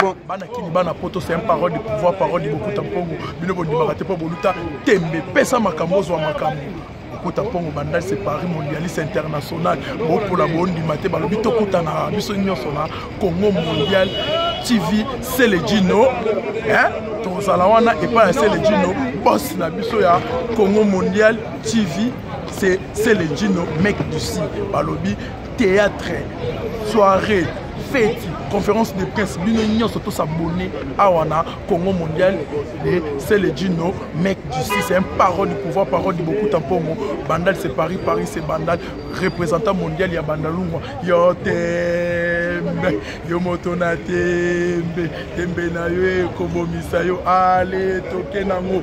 bon bana kini bana poto c'est un parole de pouvoir parole de bokuta mpongo bino bondimaka te mpo boluta tembe pesa makambo ozwa makambo bokuta mpongo bandali se paris mondialiste international bopola bondima te balobi tokutanaka biso nyonso na congo mondial tv seledino tozala wana epai ya seledino bos na biso ya congo mondial tv se seledino mec du si balobi théâtre soirée feti conférence de presse bino nyonso tosabone awa na congo mondial de seledino mec du si c'est un parole du pouvoir parole du bokuta mpongo bandal c'est paris paris c'est bandal représentant mondial ya bandalungwa yo tembe yo moto na tembe tembe na yo ekobomisa yo ale toke nango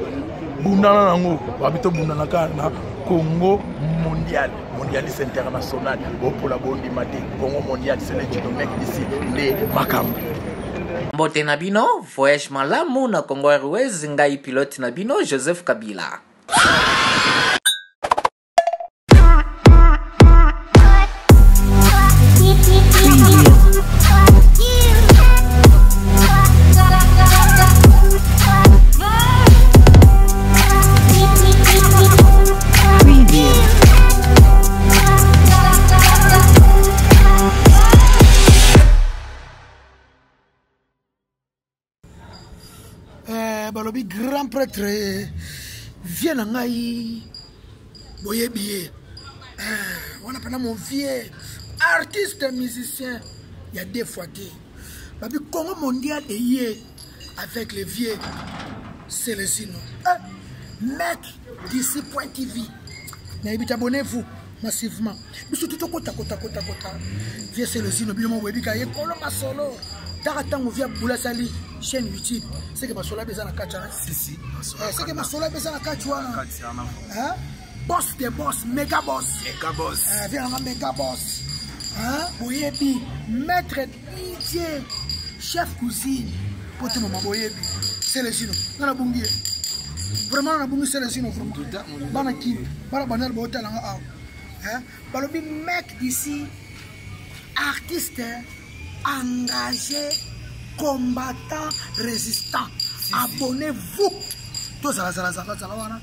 bundana nango babi tobundana kaka na congo mondial mondialiste international bopola bondima te congo mondial c'est le chidomec ici nde makambo mbote na bino voyage malamu na congo airways ngai pilote na bino joseph kabila balobi grand prêtre vie na ngai boyebi ye eh, wana mpena mon vieux artiste musicien ya deux fois te babi congo mondial eye avec le vieux Celesino. Euh, mec, d'ici Point TV. Nayebi abonnez-vous massivement. Biso tout kota kota kota kota. Vieux Celesino bino moyebi ka yekolo masolo. Tara tango via boula sali chaîne YouTube. C'est que masolo beza na kacha. Si si. Eh, c'est que masolo beza na kacha wana. Hein? Boss de boss, méga boss. Méga boss. Eh, viens na méga boss. Hein? Boyebi maître Dieu, chef cuisine, pote mama boyebi, Celestino, nga na bungi ye. Vraiment na bungi Celestino, vraiment. Bana kimi, bana banal bo tala nga awa. Hein? Balobi mec d'ici, artiste engagé, combattant, résistant. Abonnez-vous. Tozala zala zala zala wana.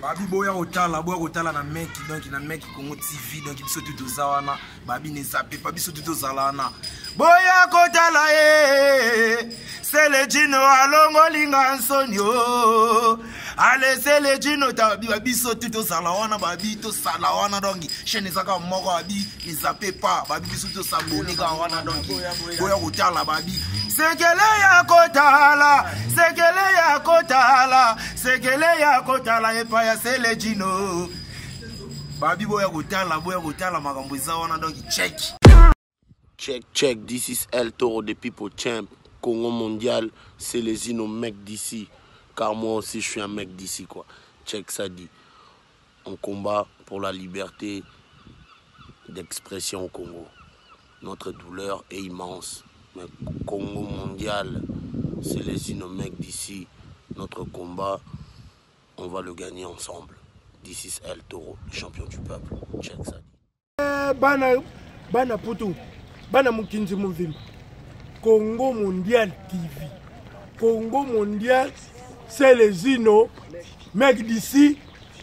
babi boya kotala boya kotala na meki donk na meki congo tv donk biso tu toza wana babi ne zape pa biso tu tozala wana boya kotala ye selejino alongolinga nsoni o ale selejino tabiba biso tu tozala wana babi tosala wana donk chaine ezaka moko abi ne zappe pas babi biso to s'abonner kaka wana donc boya kotala babi sekele ya kotala sekele ya kotala sekele ya kotala epai ya seledino babi boya kotala boya kotala makambo eza wana donc check check check this is el toro de people champ congo mondial selezino mec d'ici car moi aussi je suis un mec d'ici quoi check ça dit On combat pour la liberté d'expression au Congo. Notre douleur est immense. Mais Congo mondial, c'est les nos mecs d'ici. Notre combat, on va le gagner ensemble. This is El Toro, champion du peuple. Check, ça dit. eh, bana bana putu bana mokinzi movimba congo mondial tv congo mondial selezino mec d'ici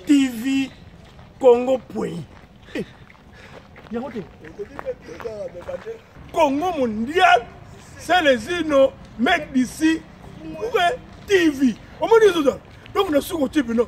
tv congo point eh, yango te congo mondial selezino mec d'ici tv omoni ezozala donc nasuki otie bino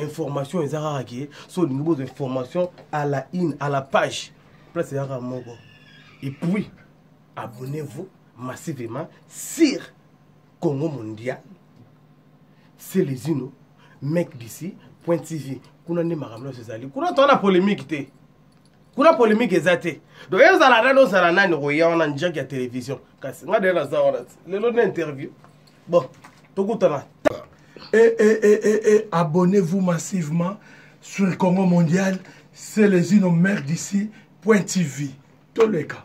information eza kaka ke so olingi bozwa information à la une à la page place eza kaka moko et puis abonnez-vous massivement sur congo mondial selezino mec d'ici point tv kuna nde makambo nyonso ezali kuna toza na polémique te kuna polemique eza te donc ezala nani ozala nani okoya wana njaki ya télévision kasi nga dee naza wana lelo na interview bon tokutana et, eh, et, eh, et, eh, et, et abonnez-vous massivement sur le Congo mondial c'est les ino mère d'ici point tv toleka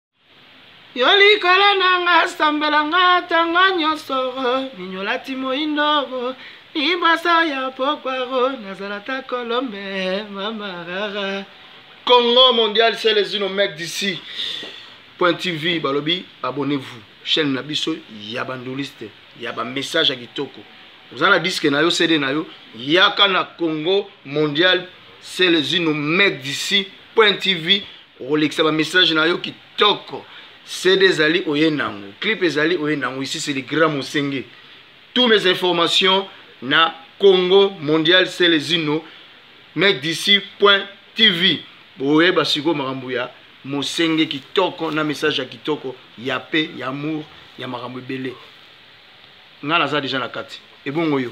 yo likolo na nga sambela nga ntango nyonso minyolati moindo libasa ya pokwaro nazala ta kolombe mamarara congo mondial c'est les uno mec d'ici point tv balobi abonnez-vous chaîne na biso ya banduliste ya bamessage ya kitoko oza na diske na yo cd na yo yaka na congo mondial c'est les uno mec d'ici point tv okolekisa bamessage na yo kitoko cd ezali oye nango clip ezali oye nango ici c'est le grand mosenge tous mes informations na congo mondial selezino mec d'ici point tv boyeba sikoyo makambo ya mosenge kitoko na message ya kitoko ya pe ya amour ya makambo ebele ngai naza deja na kati ebongo yo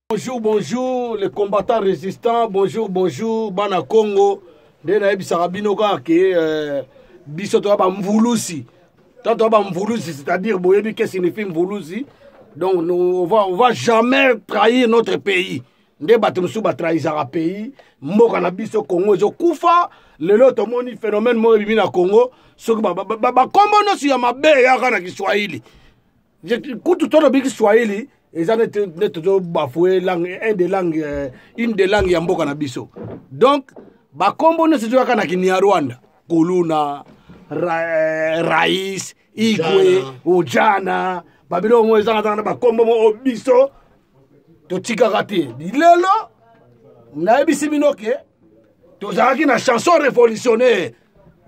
Bonjour, bonjour, les combattants résistants, bonjour, bonjour, bana Congo. Nde nayebisaka bino kaka ke euh, biso toya bamvulusi tant toya bamvulusi c'est-à-dire boyebi ke signifie mvulusi donc nous, on, va, on va jamais trahir notre pays nde bato mosusu batrahisaka pays mboka na biso congo ezokufa lelo tomoni phénomène moko ebimi na congo soki bakombo nyonso ya mabe eyaka na kiswahili kutu tolobi kiswahili eza nde tozobafue langue un de langue euh, une de langue ya mboka na biso donc bakombo nyonso ezoyaka na kinyarwanda kuluna ra, euh, rais igwe ujana babiloko moko ezangazanga na bakombo moko biso totikaka te lelo nayebisi bino ke tozalaki na chanson révolutionnaire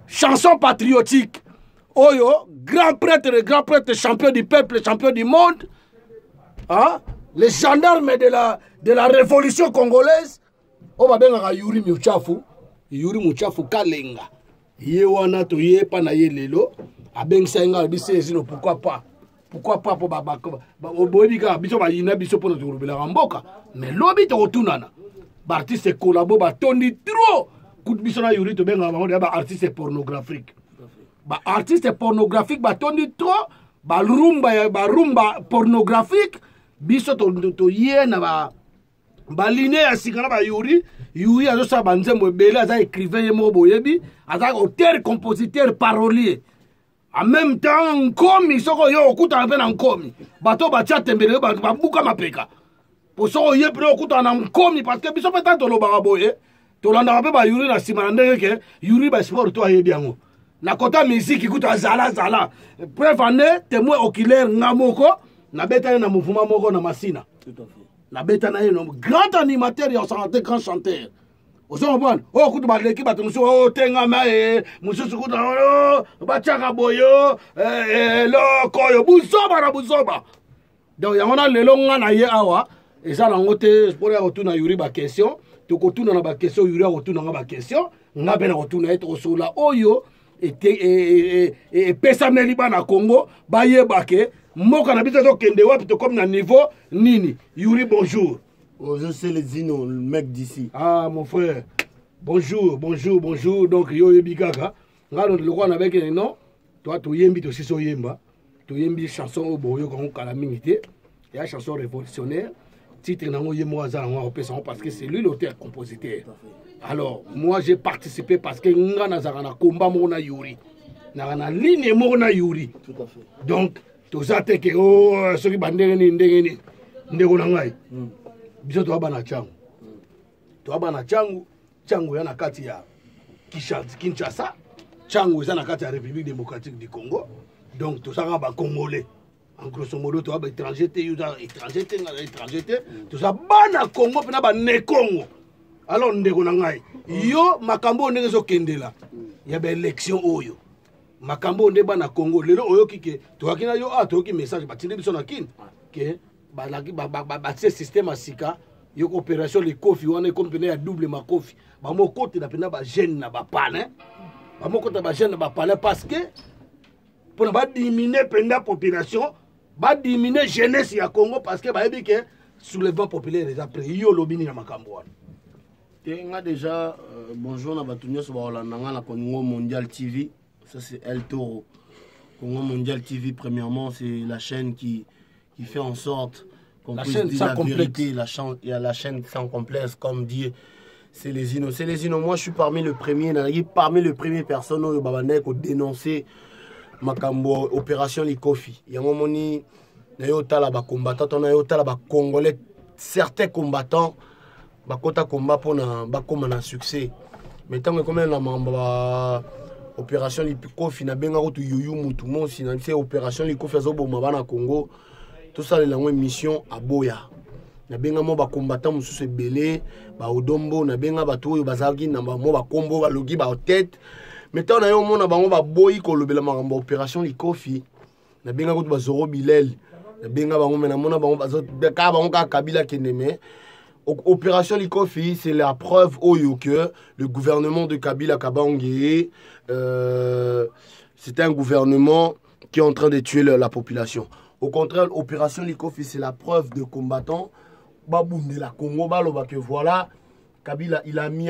chanson patriotique oyo grand prêtre le grand prêtre champion du peuple champion du monde hein? le gendarme de la, de la révolution congolaise oyo babengaka yuri muchafu yuri muchafu kalenga ye wana toye epa na ye lelo abengisa ye ngai alobi se ezino pourquoi pas pourquoi pas mpo boyebi kaka biso bayina biso mpo na tokolobelaka mboka mais lobi tokotunana baartiste collabo batondi trop kutu biso na yuri tobengaka bango deya baartiste pornographique baartiste pornographique batondi trop barumba barumba pornographique biso toye to, to na ba baline ya sika na bayuri yuri azosala banzembo ebele aza écrivain ye moko boyebi aza auteur compositeur parolier en même temps nkomi soki oye okutana mpe na nkomi bato batya tembele babuka mapeka mpo soki oye mpe okutana na nkomi parce que biso mpe ntango tolobaka boye tolandaka mpe bayuri na nsima na ndenge ke yuri basport to ayebi yango na kota miziki kutu azalazala preuve ande temoin oculaire nga moko nabeta ye na mouvement moko na masina nabeta na ye no grand animateur ya osangate grand chanteur ozongomona oyo oh, kutu baleki bato mosusu oyo oh, tengama e eh, mosusu kutu oyo oh, batyaka boyo eh, eloko oyo buzoba na buzoba donc yango na lelo nga na ye awa eza nango te mpona ya kotuna yuri baquestion tokotuna na baquestion yuri akotuna nga baquestion nga mpe nakotuna ye tokosolola oyo e, e, epesameli bana congo bayebake mboka na biso tokende wapi tokomi na niveau nini yuri bonjour Bonjour, c'est les Zino, le mec d'ici. Ah, mon frère. Bonjour, bonjour, bonjour. Donc, yo yebi kaka. Nga donc lokwa na beke non. Toi to yembi to siso yemba. To yembi chanson au boyo ko kala mingi te. Ya chanson révolutionnaire. Titre na ngo yemo azala ngo opesa parce que c'est lui l'auteur compositeur. Alors, moi j'ai participé parce que nga na zaka na combat mo na Yuri. Na na ligne mo na Yuri. Tout à fait. Donc, toza te ke o oh, soki bandenge nini ndenge nini ndeko na ngai hmm. biso toa bana cango hmm. toa bana cango cango ya na kati ya kinshasa cango eza na kati ya république démocratique du congo donc tozalaka bacongolais en grosso modo toza baétranger te yo oza étranger te ngai étranger te hmm. toza bana congo mpena banekongo alors ndeko na ngai yo makambo oyo ndenge ezokendela ya baélection oyo makambo oyo nde bana congo lelo oyoki ke toyaki na yo awa ah, toyoki message batindi biso na kin ke batie systeme ya sika yoka opération likofi wana ekomi mpena ya double makofi bamokotela mpena bagene na bapalin bamokotela bagene na bapalin parce que mpona badiminue mpenda population badiminue jeunesse ya congo parce que bayebi ke soulèvement populaire eza près yo olobi nini na makambo wana te nga déjà euh, bonjour na bato nyonso bakolanda nga na congo mondial tv ça c'est el toro congo mondial tv premièrement c'est la chaîne qui, qui fait en sorte qu'on puisse chaîne dire la complexe. vérité la, chan- ya la chaîne sans complexe comme dit Célésino. Célésino, moi je suis parmi le premier, nazalaki parmi le premier personne oyo babandaki kodénoncer makambo opération likofi yango omoni naye otala bacombattant to naye otala bacongolais certains combattants bakota komba mpona bakoma na succès mais ntango ekomela na makambo ba opération likofi nabenga kutu yuyu mutu mosi na se opération likofi azoboma bana congo tosalela yango émission aboya nabenga mwa bacombattant mosusu ebele baodombo nabenga bato oyo bazalaki na mwa bakombo balogi batete me ntango na yo omona bango baboyi kolobela makambo ya opération likofi nabenga kutu bazoro bilel nabenga bango me namona bango kaka bango kaka kabila kende me opération likofi c'est la preuve oyo que le gouvernement de kabila kabange euh, c'est un gouvernement qui est en train de tuer la, la population au contraire opération likofi c'est la preuve de combattants babundela congo baloba que voilà kabila il a mis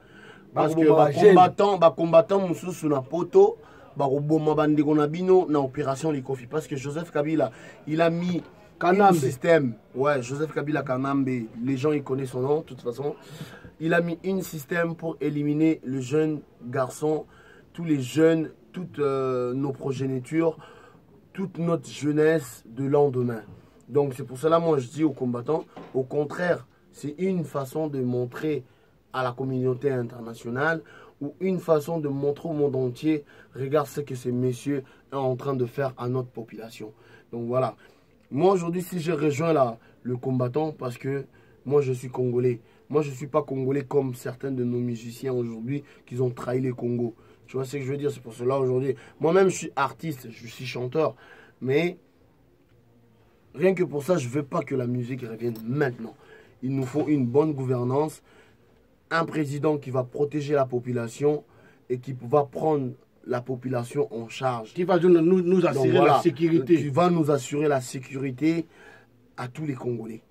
Parce que les combattants, les combattants, ils n'a poteau na opération parce que joseph kabila il a mis un système ouais joseph kabila kanambe les gens ils connaissent son nom de toute façon il a mis un système pour éliminer le jeune garçon tous les jeunes toutes euh, nos progénitures toute notre jeunesse de lendemain donc c'est pour cela moi je dis aux combattants au contraire c'est une façon de montrer à la communauté internationale ou une façon de montrer au monde entier, regarde ce que ces messieurs sont en train de faire à notre population. Donc voilà. Moi aujourd'hui, si je rejoins là, le combattant, parce que moi je suis congolais. Moi je ne suis pas congolais comme certains de nos musiciens aujourd'hui qui ont trahi le Congo. Tu vois ce que je veux dire C'est pour cela aujourd'hui. Moi-même je suis artiste, je suis chanteur. Mais rien que pour ça, je ne veux pas que la musique revienne maintenant. Il nous faut une bonne gouvernance un président qui va protéger la population et qui va prendre la population en charge. Qui va nous, assurer la sécurité. Qui va nous assurer la sécurité à tous les Congolais.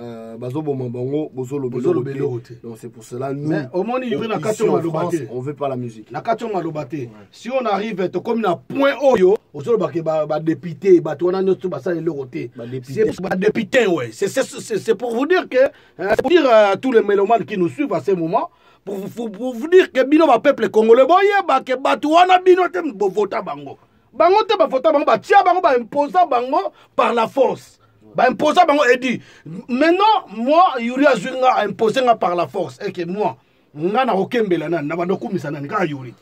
Euh, bazoboma bango bozoloba eloko te donc c'est pour cela nous mais omoni yo na kati maloba te on veut pas la musique na kati maloba te si on arrive tokomi na point oyo ozoloba ke badepute bato wana nyonso basala eloko te badepute we c'est pour vous dire que euh, pour dire à euh, tous les mélomanes qui nous suivent à ce moment pour, pour, pour vous dire que bino bapeuple congolais boyeba ke bato wana bino te bovota bango bango te bavota bango batia bango baimposa bango par la force baimposa bango edi maintenant moi yuri azwi nga aimpose nga par la force eke moi nga nakokembela nani na banda okumisa nani kaka yuri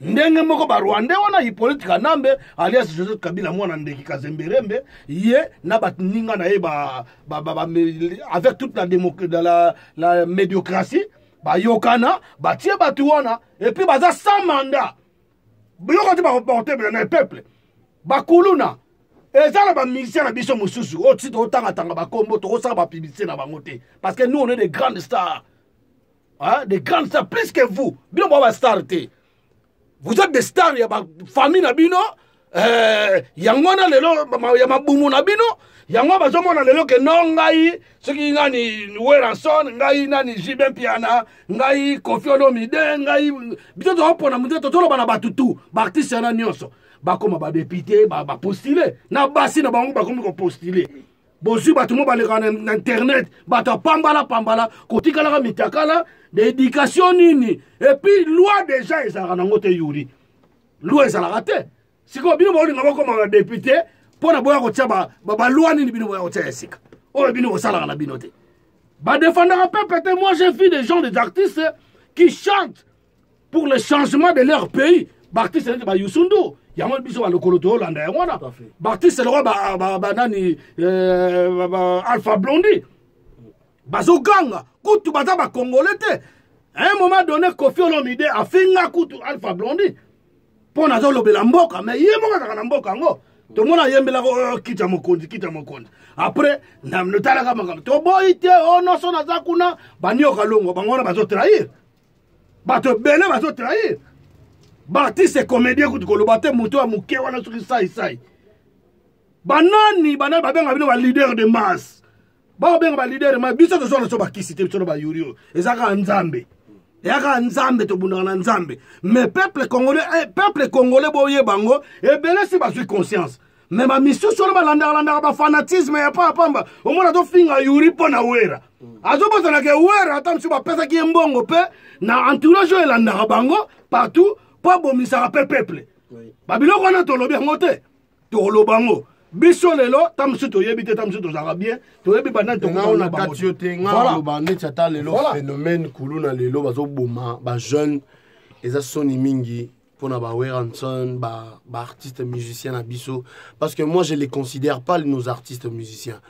ndenge moko barwandais wana hipolite kanambe alias joseph kabila mwana ndeki kazemberembe ye na baninga na ye ba, ba, ba, ba, avec toute la, la, la, la médiocratie bayokana batie bato wana epuis baza sans mandat biloko ti bakotebela na peuple bakuluna eza na bamusicien na biso mosusu oyo ti tokotangatanga bakombo tokosala bapublicité na bango te parce que nous on est des grandes stars hein? des grandes stars plus que vous bino boa bastar te vous êtes des stars ya bafamille na bino eh, yango wana lelo ya mabumu na bino yango bazomona lelo ke no ngai soki nani weranson ngai nani jibe mpiana ngai kofi olomide ngai biso tozopona moto totoloba na bato tu baartiste yana nyonso bakoma badepute bapostile na basi na bango bakomi kopostile bozwi bato mo baleka na internet bato ya pambala pambala kotikalaka mitakala na edikatio nini epuis loi deja ezalaka nango te yuri loi ezalaka te sikoyo bino baolinga bokoma ba depute mpo na boya kotya balwa nini bino boya kotya ya sika oyo bino bosalaka na bino te badefendaka pepe te moi j'ai vu des gens des artistes qui chantent pour le changement de leur pays baartiste neti bayusundu yango biso balokolo toyolanda yango wana baartiste lokola banani euh, alpha blondi bazoganga kutu baza bakongole te à un moment donné kofi olomide afinga kutu alpha blondi mpo nazolobela mboka me ye moko azalaka na mboka yango tomona ayembelaka oyo oh, kita mokonzi kita mokonzi apres notalaka makambo toboyi te o oh, nyonso naza kuna banioka longo bango wana bazotrahir bato ebele bazotrahir baartiste comédien kutu koloba te moto ya moke wana soki saisai banani banani babenga bino baleader de masse bakobenga balidere ma biso tozwa na biso bakisi te biso na bayuri oyo eza kaka nzambe eya kaka nzambe tobundaka na nzambe mais peuple congolais eh, peuple congolais boyeba yango ebele si bazwi conscience me bamisusu wana balandakalandaka bafanatisme ya paa pamba omona tofinga yuri mpo na wera azobosana ke wera ata mosusu bapesaki ye mbongo mpe na entourage oyo elandaka bango partout mpo abomisaka mpe peuple babiloko wana tolobi yango te tokoloba yango biso lelo ta mosusu toyebi te ta mosusu tozalaka bien toyebi bandani tokao na kati yo te ngai aloba neti ata lelo phénomène kuluna lelo bazoboma bajeune eza soni mingi mpona ba weranson ba, ba artiste musicien na biso parce que moi je les considère pas nos artistes musiciens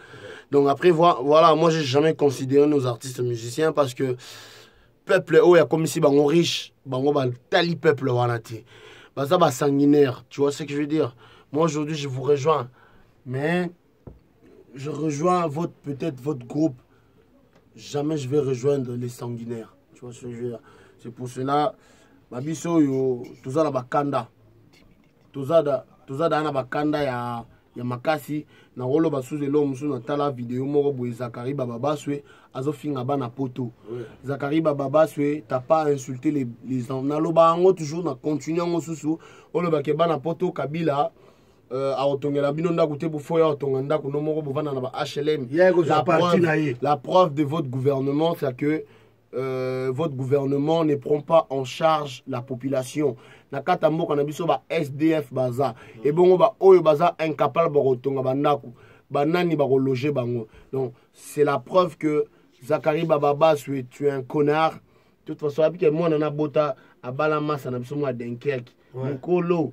donc après voilà moi j'ai jamais considéré nos artistes musiciens parce que peuple oyo akomisi bango riche bango batali peuple wana te baza basanguinaire tu vois ce que je veux dire moi aujourd'hui je vous rejoins mais je rejoins votre peut-être votre groupe jamais je vais rejoindre les sanguinaires tu vois ce que je veux dire c'est pour cela babiso oyo toza na bakanda toza da toza da na bakanda ya ya makasi na koloba suzu eloko mosusu natala video moko boye zakari bababaswe azofinga bana poto ouais. zakari bababaswe ta pas insulte les, les naloba yango toujours na continue yango susu olobake bana poto kabila euh, akotongela bino ndako te bofo ya kotonga ndako no moko bovanda na ba hlm yeah, la, preuve, la preuve de votre gouvernement c'est que Euh, votre gouvernement ne prend pas en charge la population na kata mboka na biso ba sdf baza mm. ebongo baoyo baza incapable bakotonga bandako banani bakologe bango donc c'est la preuve que zakari bababas tu es un connard toute façon abike mwana na bota abala masa na biso mwa denkerki mokolo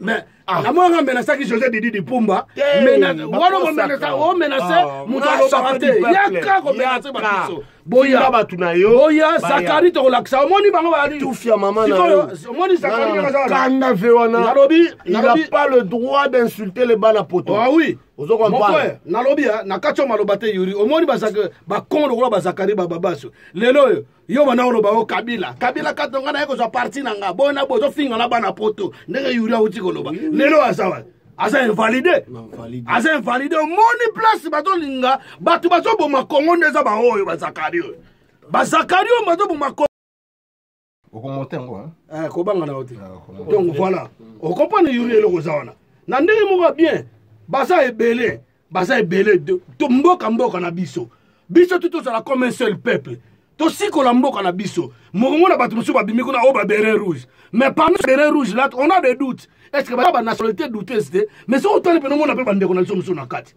mais ah. na mwana amenasaki josé didi dipumba wana omenase ah. moto alobaka te yaka komenase babiso boya bato na yo boya zakari tokolakisa omoni bango bayalitufia mama omoni zakarikanda ve wana il a pas le droit d'insulter les bana poto ah oui ozokomprendre nalobi na kati ya maloba te yuri omoni bakongo lokola bazakari bababaso lelo oyo yo banda oloba yo kabila kabila kato nga naye kozwa parti na nga boye na boye ozofinga na bana poto ndenge yuri auti koloba lelo aza wapi aza invalide aza invalide omoni place bazolinga bato bazoboma kongo nde eza baoyo bazakari oyo bazakari oyo bazoboma kongo okomonte yango eh, kobanga na yo te ah, donc voilà okompane yuri eloko oza wana na ndenge moko ya bien baza ebele baza ebele to mboka mboka na biso biso tu tozala comme un seul peuple tosikola mboka na biso mokongo na bato mosusu babimi kuna oyo babere rouge mais parmi bere rouge là on a des doutes est ce que baza banationalité douteuse te mais soki otali mpe nomona mpe bandeko na biso mosusu na kati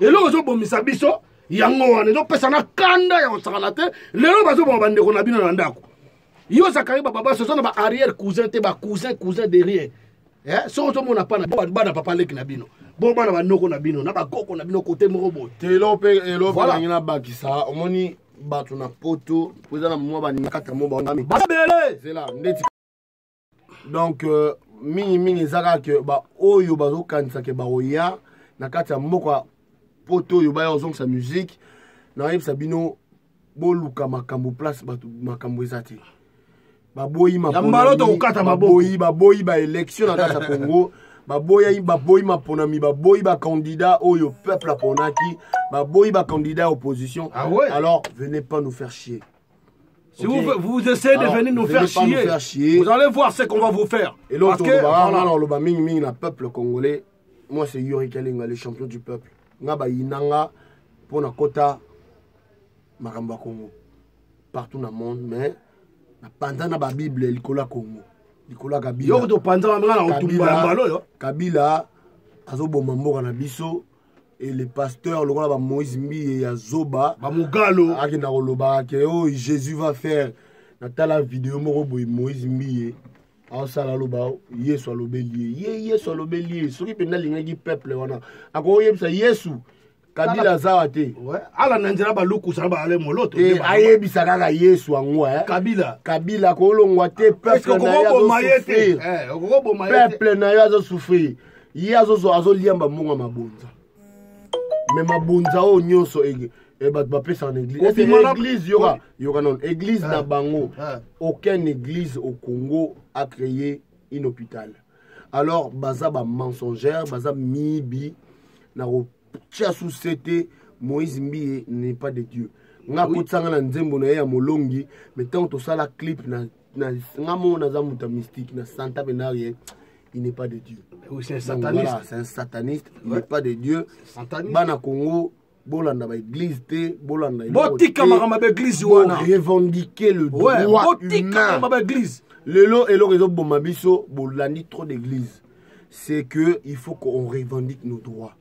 eloko ezobomisa biso yango wana ezopesana kanda ya kosakana te lelo bazoboma bandeko na bino na ndako yo zakari bababaso oza na ba arrière cousin te ba cousin cousin derrière eh, soko tomona pana bana papa leki na bino bobana banoko na bino na bakoko na bino kote moko boye telo mpe elo mpe nangi nabakisa omoni bato na poto mpo eza na mwa banikata mo baamibele zela ndeti donc euh, mingimingi eza kaka ke baoyo bazokanisa ke bakoya na kati ya mboka poto oyo baya kozongisa musike nayebisa bino boluka makambo place bato makambo eza te baboyi mababoyi baboyi baélection na kati ya congo baboyi baboyi maponami baboyi bacandidat oyo peuple aponaki baboyi bacandidat ya opposition ah ouais? alors venez pas nous faire chier Si okay. vous, vous essayez alors, de venir nous faire chier, nous faire chier, vous allez voir ce qu'on va vous faire. Et l'autre, voilà, voilà. le peuple congolais, moi c'est yori kalinga le champion du peuple nga bayina nga mpo na kota makambo ya congo partout na monde mais napanza na babible likolo ya congo likolo ya kabilakabila azoboma mboka na biso e le pasteur lokola bamoïse mbiye ya zoba bamogalo akenda kolobaka ke oyo oh, jésus va faire natala video moko boye moïse mbiye aosala aloba yesu alobeli ye ye yesu alobeli ye soki mpenza alingaki peuple wana akoyebisa yesu kabila aza wa te ala na nzela balukusa na baale moloto eh, ayebisa kaka yesu yango eh. kabila kabila akolongwa te peuple na yo azosouffrir ye azoliamba mbongo ya mabonza me mabonza oyo nyonso eh, bato bapesaka na église église yoka yoka nono église na ah. bango ah. aucun église au congo a créé une hôpital alors baza bamensongère baza miyibi na kotia sous sete moïse mbiye n'est pas de dieu nga akotisanga na nzembo na ye ya molongi me ntango tosala clip na na nga moko naza moto ya mystique na santa mpena rien il n'est pas de dieu oui, c'est un sataniste voilà, c'est un sataniste il n'est pas de dieu bana congo bolanda baeglise te bolanda botika makambo ya baeglise wana revendiquer le droit humain lelo eloko ezoboma biso bolandi trop d'église c'est que il faut qu'on revendique nos droits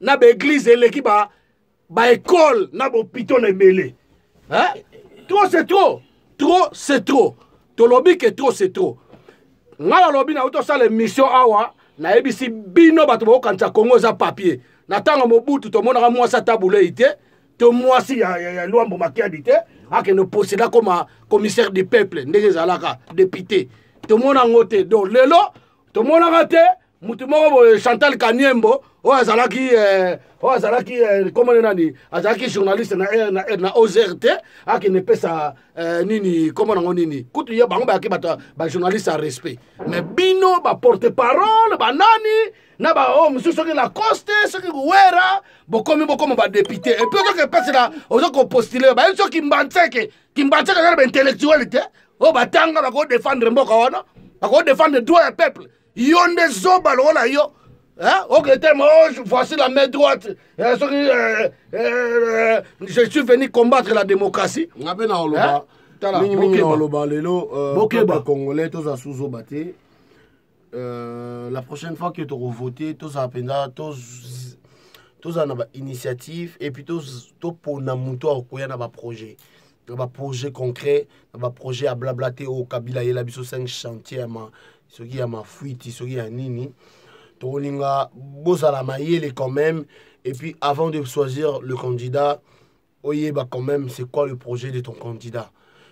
na ba église eleki ba ba école na bopito na ebele hein? trop c'est trop trop c'est trop tolobi ke trop c'est trop ngai nalobi na tosala émission awa nayebisi bino bato bakokanisa kongo eza papier na ntango mobutu tomonaka mwasi ata bulei te to mwasi ya, ya, ya lwambo makiadi te akende posede akoma commissaire du peuple ndenge ezalaka député tomona yango te donc lelo tomonaka te motu moko boye chantal kaniembo oyo azalaki eh, oyo azalaki eh, komone nani azalaki journaliste na, eh, na, na ozer te akende pesa nini komo nango nini kutu ye bango bayaki bato bajournaliste ya respect me bino baporte parole banani na baoyo oh, mosusu soki lacoste soki guwera bokomi bokoma badepute epuis ozoki epesela ozo kopostule bayebi so kimbanseke kimbanseke aza na baintellectuel te oyo oh, batanga bakodefendre mboka wana bakodefendre droit ya peuple yo nde zoba lokola yo Hein? Ok, tellement, oh, voici la main droite. Euh, euh, euh, je suis venu combattre la démocratie. Hein? mingimingi na oloba lelo bacongolais toza suzoba te la prochaine fois que tokovote tozala mpenza tozala na bainitiative epuis topona moto akoya na baprojet na baprojet concret na baprojet ya blabla te oyo kabila ayela biso 5 chantier ya soki ya mafuiti soki ya nini tokolinga bozala mayele quand même et puis avant de choisir le candidat oyeba quand même c'est quoi le projet de ton candidat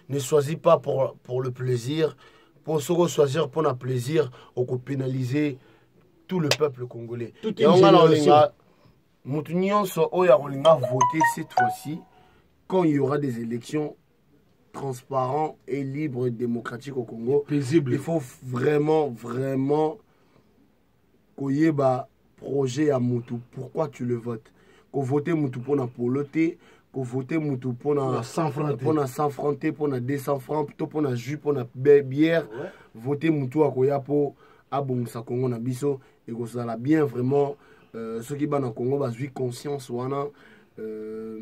ne choisis pas pour, pour le plaisir mpo soki ochoisir mpo na plaisir okopénaliser tout le peuple congolais yango ngai naolinga moto nyonso oyo akolinga voter cette fois-ci quand il y aura des élections transparent et libre et démocratique au Congo. Paisible. Il faut vraiment, vraiment koyeba projet à Moutou. Pourquoi tu le votes Qu'on vote Moutou pour poloté, qu'on vote Moutou pour na 100 francs, pour na 100 francs, pour na 200 francs, plutôt pour na jus, pour na bière. Ouais. Voter Moutou à Koya pour abongisa Congo na biso et que ça la bien vraiment euh, ceux qui ban en Congo bah, conscience wana euh,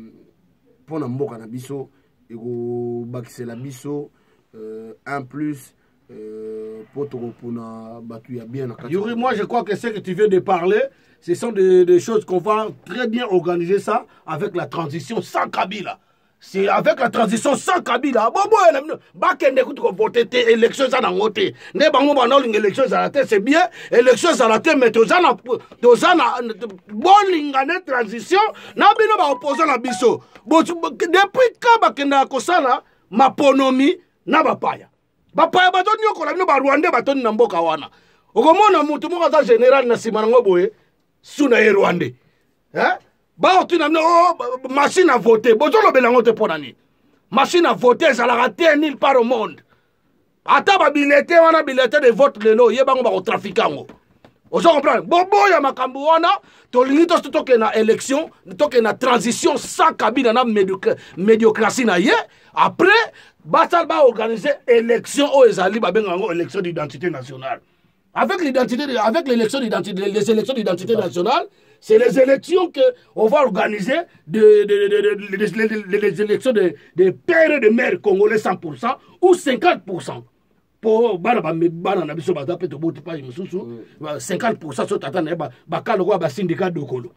mpo na mboka na biso ekobakisela biso euh, un plus euh, mpo tokopona bato ya bien na kati yuri moi je crois que ce que tu viens de parler ce sont des, des choses qu'on va très bien organiser ça avec la transition sans kabila c'est avec la transition sans kabila boboya na bino bakende kutu kovote te élection eza nango te nde bango banaolinga élection ezala te c'est bien élection ezala te mais toza na toza na bolinga nde transition na bino baopoza na biso depuis ka bakendaka kosala maponomi na bapaya bapaya batoniokola bino barwandais batoni na mboka wana okomona motu moko aza général na nsima nango boye su na ye rwandais eh? baotuna bino oh, machine a vote bozolobela yango te mpo na nini machine a vote ezalaka te nil par au monde ata babilete wana bilete de vote lelo ye bango bakotrafike yango ozo comprendre boboya makambo wana tolingi tosi tokende na élection tokende na transition sans kabina na médiocratie na ye après basala baorganize élection oyo ezali babenga yango élection d'identité nationale Avec l'identité, avec l'élection d'identité, les élections d'identité nationale, c'est les élections que on va organiser de, de, de, de les élections de, de pères et de mères congolais 100% ou 50%. mpo bana bana na biso baza mpe toboti mpasi mosusu 50 pourcent so tata na ye bakala lokola basindika dokolo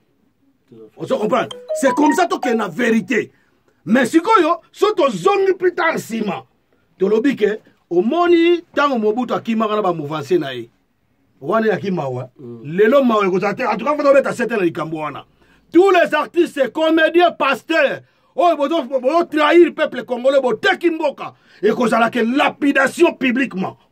ozo comprendre c'est comme ça tokende na vérité mais sikoyo so tozongi plus tard nsima tolobi ke omoni ntango mobutu akimaka na bamovanse na ye wana eyaki mawa mm. lelo mawa ekozala te antuka fata obeta sete na likambo wana tous les artistes comédien pasteur oyo bozotrahir peuple congolais boteki mboka ekozalaka lapidation publiquement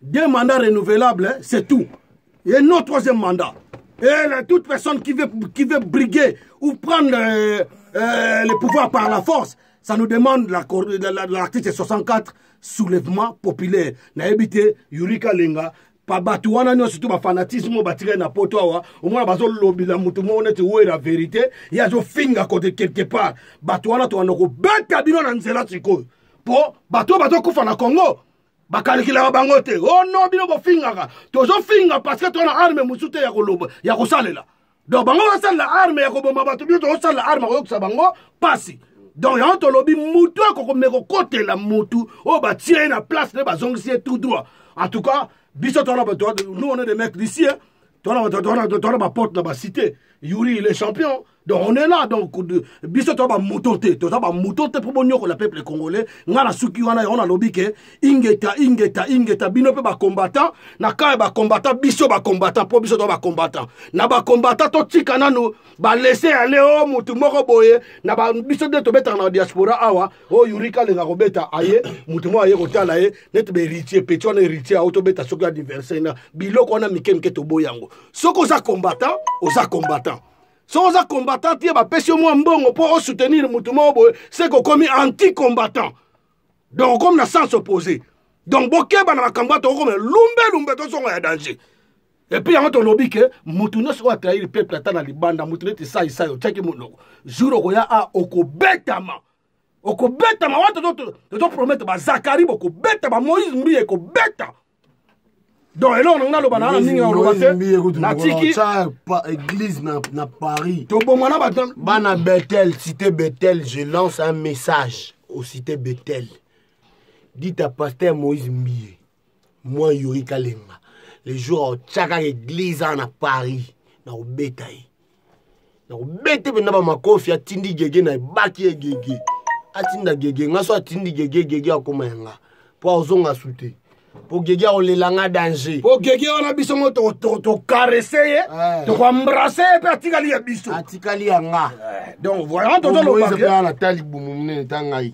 Deux mandats renouvelables, hein, c'est tout. Et non troisième mandat. Et là, toute personne qui veut, qui veut briguer ou prendre euh, euh, le pouvoir par la force, ça nous demande l'article la, la, la, 64, soulèvement populaire. Na évité Yurika Lenga, pa bato wana nyonso to bafanatisme oyo batikali na poto awa omona bazolobela moto moko neti oyo na verité ye azofinga kote quelque part bato wana tokanda kobeta bino na nzela sikoyo mpo bato oyo bazokufa na congo bakalikilaka bango te o oh no bino bofingaka tozofinga parceke toza na arme mosusu te ya koloba ya kosalela donc bango basalela arme ya koboma bato bino tozosalela arme akoyokisa bango mpasi donc yango tolobi motu akokomeka kokotela motu oyo batie ye na place nde bazongisi ye tout droit en tout cas biso toana nous on est des mecs d'ici toana baporte na bacité yuri le champion donc on est là donc biso toza bamouton te toza bamouton te mpo bonyokola peuple congolais ngai na suki wana yango nalobi ke ingeta ingeta ingeta bino mpe bacombattant na kaa ya bacombattant biso bacombattant mpo biso toza bacombattant na bacombattant totika nanu balese ale o oh, motu moko boye na biso nde tobetaka na diaspora awa o oh, yurika alenga kobeta aye motu moko aye kotala ye neti baheritier peti wana heritier ao tobeta soki aniversaire na biloko wana mike mike toboyi yango soki oza combattant oza combattant soki oza combattant te bapesi yo mwa mbongo mpo osoutenir motu moko boye se kokomi anti combattant donc okomi na sens oppose donc bokeba na makambo ya tokokoma lumbe lumbe tozonga ya danger epuis yango tolobi ke motu nyonso oyo atrahir peuple ata na libanda motu neti saisai otyaki monoko jour okoya a okobetama okobetama wana tozopromettre bazakari bokobeta bamoïse mbiye ekobeta donc eloko nango naloba naa mingi nakoloba te natiki église na, na paris toboma na bato bana betel cité betel je lance un message au cité betel dit à pasteur moïse mbiye moi yuri kalemba le jour otiakaka église awa na paris nakobeta ye nakobete mpenza bamakofi atindi gege na ebaki ye gege atinda gege nga so atindi gege gege akoma ya nga mpo azonga su te mpo gege akolela nga danger mpo gege wana biso ngo tokarese ye eh. tokoambrase ye mpe atikali ya biso atikali ya nga eh, donc voyant tozolobaa na ta libumu monene ta ngai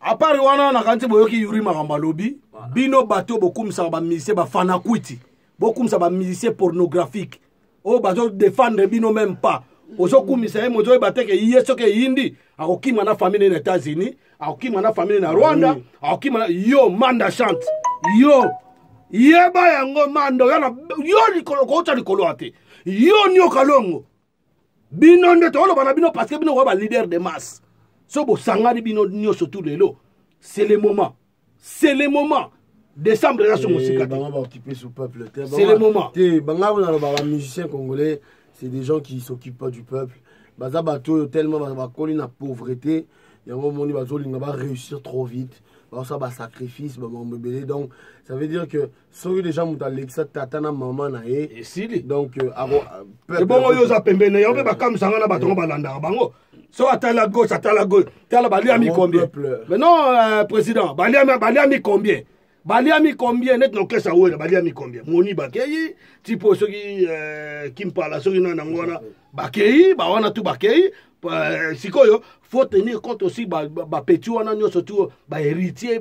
apart wana nakanisi boyoki yuri makambo alobi bino bato bokumisaka bamusicien bafanakwiti bokumisa bamusicien pornographique oyo bazodefendre bino meme pas ozokumisa ye moto oyeba te ke ye soki eyindi akokima na famille na états-unis akokima na famille na rwanda akokima na yo manda chante yo yeba yango manda oya na yo likolo kouta likolo ya te yo nioka longo bino nde tokoloba na bino parce que bino koya ba leader de masse so bosangani bino nyonso tu lelo c'est le moment c'est le moment décembre eza songo sika te c'est le moment te banga kuna loba ba musicien congolais c'est des gens qui s'occupent pas du peuple baza bato oyo tellement bakoli na pauvreté yango omoni bazolinga ba réussir trop vite baosala basacrifice bamambo ebele donc ça veut dire que soki deja moto alekisa tata na mama na ye esili donc euh, euh, ebongo yo oza pembeni na yo mpe bakamisa nga na bato yango balandaka bango so atala gauche atala gauche tala baliami combien mais non euh, président baliami baliami combien baliami combien neti nokesa wena baliami combien moni bakei tipo soki euh, kimpala soki nani yango wana bakei bawana tu bakei Euh, sikoyo faut tenir compte aussi bapeti wana nyonso ti baheritier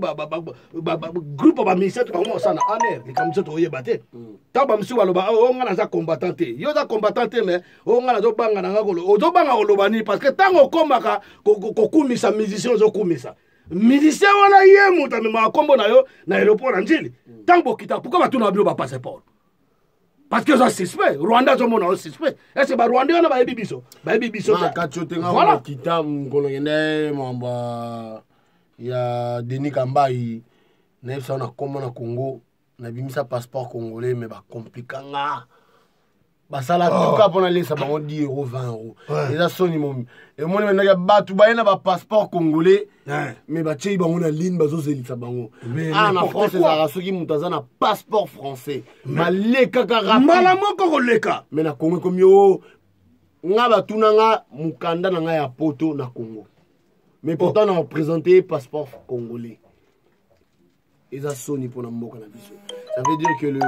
groupe ya baminisate bango bakosala na aner likambo nso tokoyeba te ntango bamosusu baloba o oh, ngai naza combattant te yo oza combattant te mais o oh, ngai nazobanga na ngai koloba ozobanga koloba nini parce que ntango okomaka kokumisa musicien ozokumisa musicien wana ye moto amemaka nkombo na yo na aéroport na njili ntango bokita pourkoi batuna bino bapasseport parce que oza suspect rwanda azomona yo suspect ese barwanda wana bayebi biso bayebi biso kati yo te nga okita mokolo kende mambo ya denis kambai nayebisa na nkombo na congo nabimisa passeport congolais me bakomplika nga basala oh. tuka mpo nalesa bango 10 euro 20 euro eza soni momi emoni mendaki bato baye na bapasseport congolais Eh. mais batyeyi bango na ligne bazozelisa bango awa ah, na france ezalaka soki moto aza na passeport français balekaka mbala moko koleka mais na congo ekomi o oh, nga batuna nga mokanda na nga ya poto na congo mais pourtant oh. na présente passeport congolais eza soni mpona mboka na biso ça veut dire que le,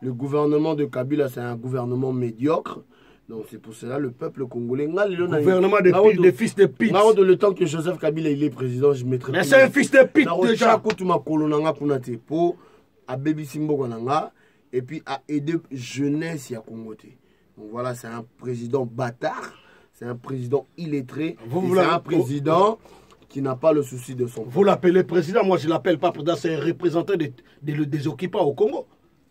le gouvernement de kabila c'est un gouvernement médiocre donc c'est pour cela le peuple congolais nga lelo na gouvernement de pile de fils de pite nga odo le temps que Joseph Kabila il est président je mettrai mais c'est un fils de pite déjà na kutu makolo na nga kuna te po abebisi mboka na nga et puis a aider jeunesse ya Congo te Donc voilà, c'est un président bâtard, c'est un président illettré, c'est un président qui n'a pas le souci de son. Vous l'appelez président, moi je l'appelle pas président, c'est un représentant des occupants au Congo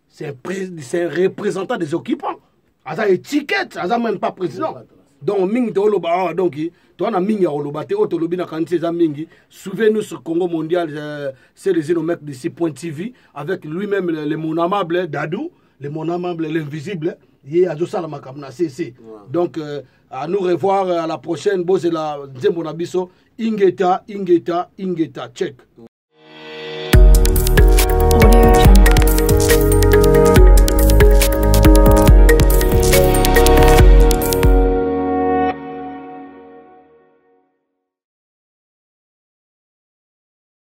c'est un représentant des occupants. aza étiquette aza même pas président donc mingi de oloba ah, donc donc na mingi ya koloba te oyo tolobi na kanisi mingi souvenez-nous sur congo mondial euh, c'est les inomec de point tv avec lui-même le, le amable dadou le mon amable l'invisible ye azosala makambo na cc donc euh, à nous revoir à la prochaine bozela nzembo na biso ingeta ingeta ingeta check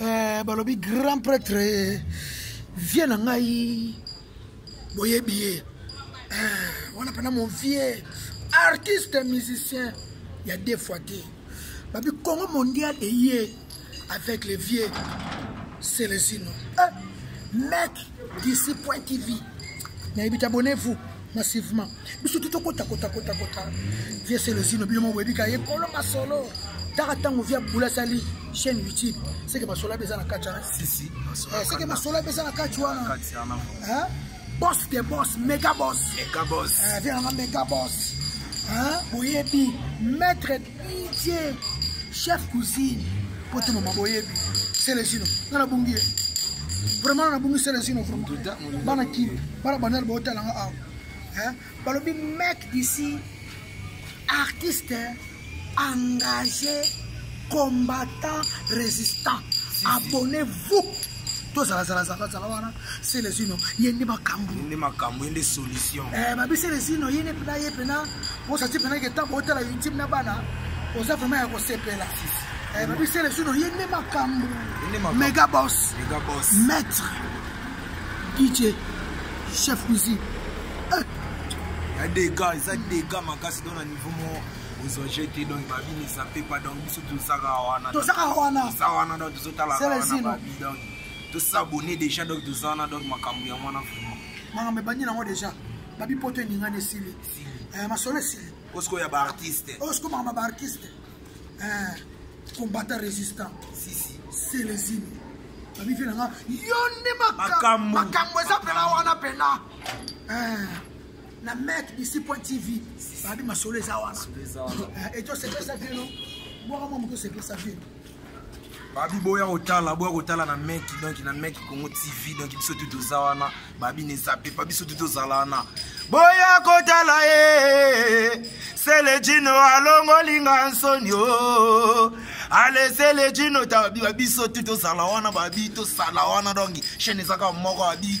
eh, balobi grand prêtre eh, vie na ngai boyebi ye eh, wana mpena mon vieux artiste musicien ya deux fois te babi congo mondial eye avec le vieux celesino eh, mec d'ici point tv nayebi t'abonnez vous massivement biso te tokotakotakotakota vie selozino bino moboyebi ka ye kolo masolo taka ntango vie abula asali chaîne youtube seke masolo abe eza na kati wana seke eh, masolo abe eza na kati wana boss de boss mega boss vie nanga mega boss boyebi maître Dieu, chef cuisine, pote mama boyebi, Celestino, nga na bungi ye. Vraiment na bungi Celestino vraiment. Bana ki, bana banal bo tala nga awa. Hein? Balobi mec d'ici artiste engagé combattant résistant. Abonnez-vous. Tozala zala zala zala wana. selezino ye nde makambo nde makambo ye nde solution eh, babi selezino ye nde mpena ye mpena osati mpena ke ntango otala youtube na bana oza vraiment ya kosepela eh, babi selezino ye nde makambo mega bos maître dj chef kusi eh. ya dega eza dega makasi don na niveau moko ozwa jete donc babini esape pa donc biso tozaka wana tozaka wana wana donc tozotala wana babi donc tosabone deja donc toza wana donc makambo ya mwana vraiment makambo ebandi nango deja babi poto eningani esili eh, masolo esili osiko ya baartiste osiko makambo ya baartiste eh, combattant résistant sisi selezini babi mpe nanga yo nde makambo eza mpena wana mpena eh, na mek disi point tv babi masolo eza wana etosepesa bino bwaka mwa moto osepesa bino babi boya kotala boya kotala na meki donk na meki congo tv donk biso tu toza wana babi ne zape pa biso tu tozala wana boya kotala ye seledino alongolinga nsoni o ale seledino tabiba biso tu tozala wana babi tosala wana donk chaine ezaka moko babi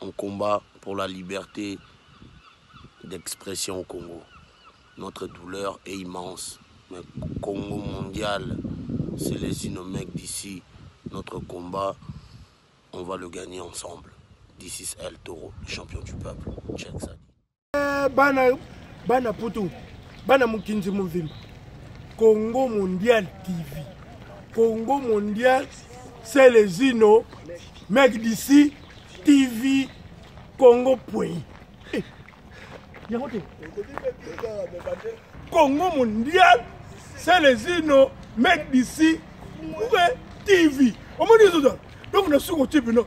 On combat pour la liberté d'expression au Congo. Notre douleur est immense. Mais Congo mondial, c'est les nos mecs d'ici. Notre combat, on va le gagner ensemble. D'ici is El Toro, champion du peuple. Check ça eh, bana bana putu bana mokinzi movimba congo mondial tv congo mondial selezino mec d'ici tv congo pwei eh, yango te congo mondial selezino mec d'ici tv omoni ezoza donc nasuki otie bino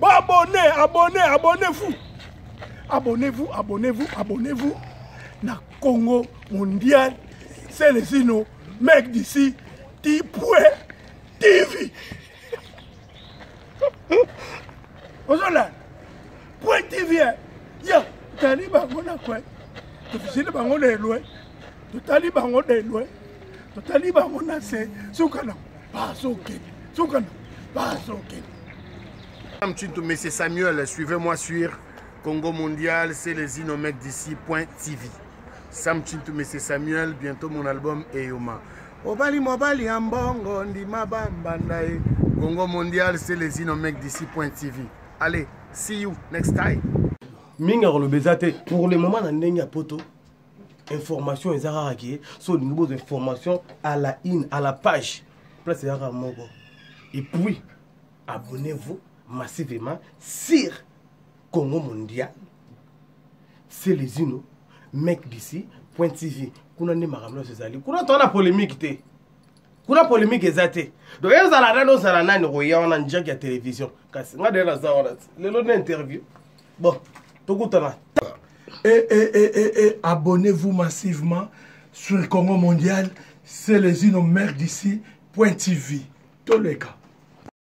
Bon abonné, abonné, abonnez-vous. Abonnez-vous, abonnez-vous, abonnez-vous. Na Congo mondial, c'est les sinon, mec d'ici, Tipoué TV. Ozola, Point TV, hein. ya, tali bango na kwe, tofisili bango na elwe, totali bango na elwe, totali bango na se, suka na bazokende sokana bazokende Mchintu, mais c'est Samuel, suivez-moi sur Congo Mondial, c'est les Inomec d'ici, point TV. Sam Chintu, mais c'est Samuel, bientôt mon album Eyoma. Obali Mobali Ambongo, Ndima Bambandae, Congo Mondial, c'est les Inomec d'ici, point TV. Allez, see you next time. Minga Rolobezate, pour le moment, na ndenge ya poto, information eza kaka ke so olingi bozwa information à la une à la page place eza kaka moko et puis abonnez-vous massivement sur congo mondial selezino mec d'ici point tv kuna nde makambo nyonso ezali kuna toza na polémique te kuna polemique eza te donc ezala nani ozala nani okoya wana njaki ya télévision kasi nga dee naza wana lelo na interview bon tokutana et, eh, et, eh, et, eh, et, et abonnez-vous massivement sur le Congo mondial c'est les unes mère d'ici point tv toleka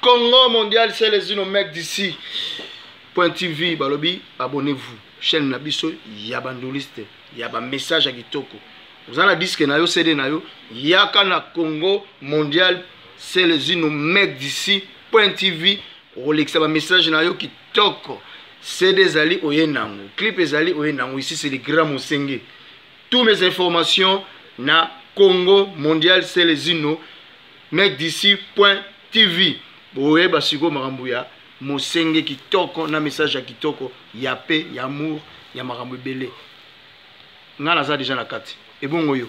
Congo mondial c'est les uno mec d'ici point tv balobi abonnez-vous chaîne na biso ya bandoliste ya bamessage ya kitoko oza na diske na yo cd na yo yaka na congo mondial c'est les uno mec d'ici point tv okolekisa bamessage na yo kitoko cd ezali oye nango clip ezali oye nango ici c'est le grand mosenge tous mes informations na congo mondial c'est les uno mais d'ici point tv boyeba sikoyo makambo ya mosenge kitoko na message ya kitoko ya pe ya amour ya makambo ebele ngai naza deja na kati ebongo yo